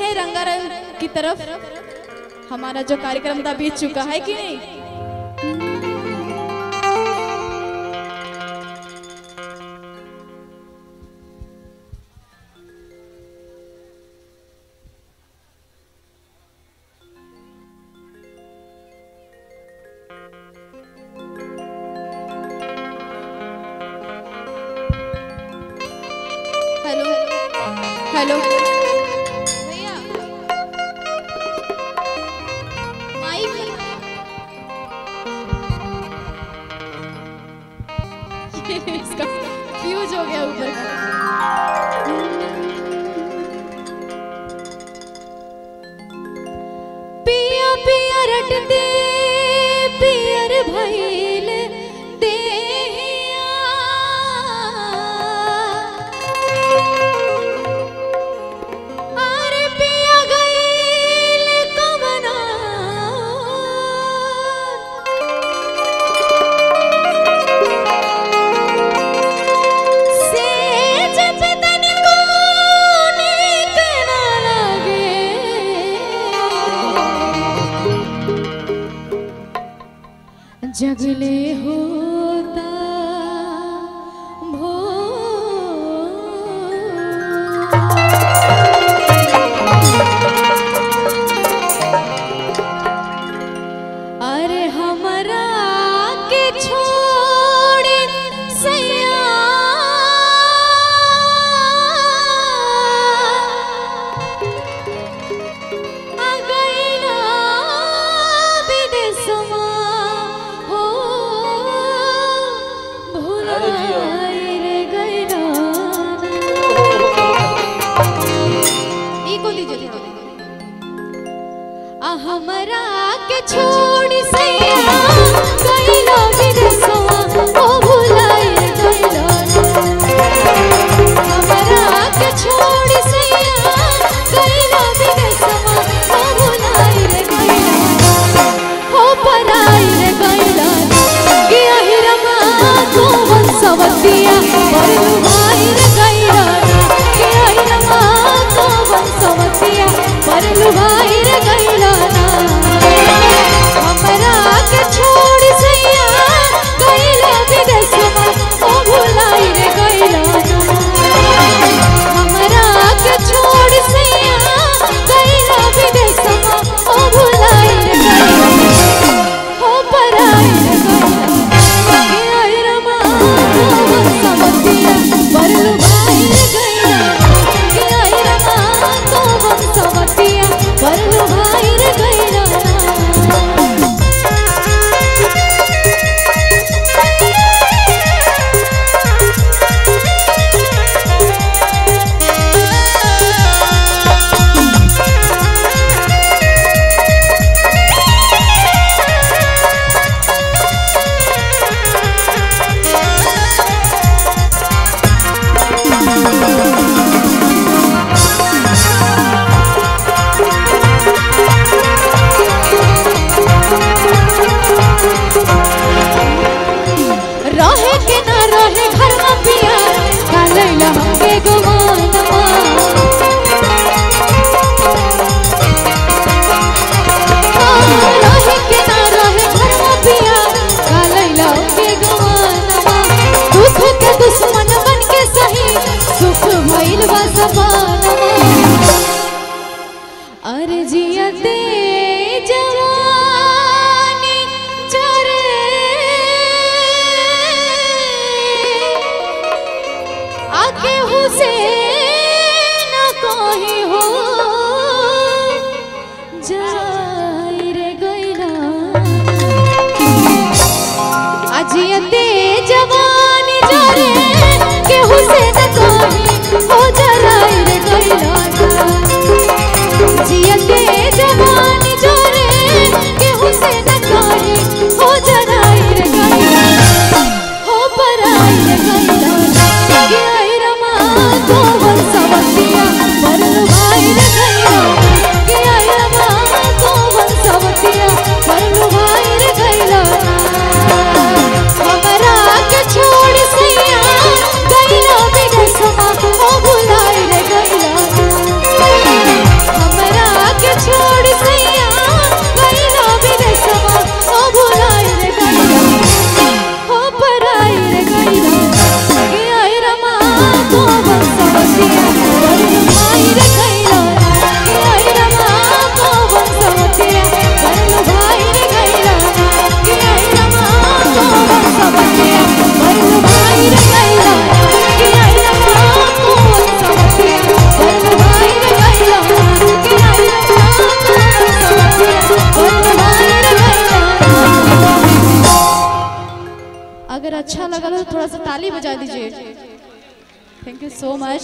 बढ़ते हैं रंगारंग की तरफ़? हमारा जो कार्यक्रम था बीत चुका है कि नहीं? हेलो। इसका फ्यूज हो गया ऊपर। पिया पिया रटती जगले हो Yeah. अच्छा लगा तो थोड़ा सा ताली बजा दीजिए। Thank you so much